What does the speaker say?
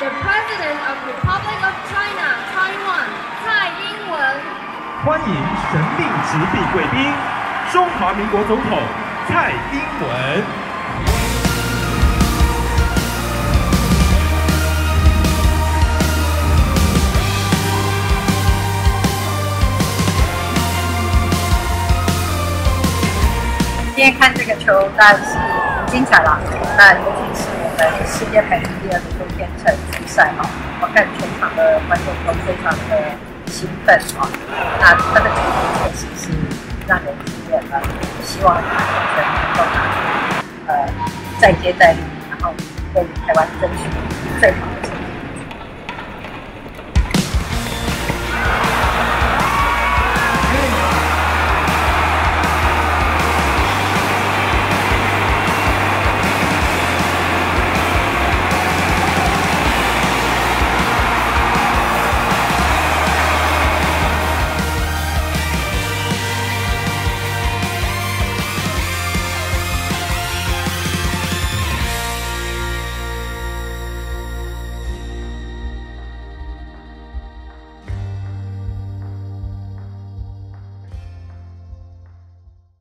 The President of Republic of China, Taiwan, 蔡英文。欢迎神令直臂贵宾，中华民国总统蔡英文。今天看这个球但是很精彩了，那尤其是我们世界排名第二的周天成比赛哈，我看全场的观众都非常的兴奋啊，那他的球确实是让人惊艳了，希望同学能够拿出呃再接再厉，然后为台湾争取最好的。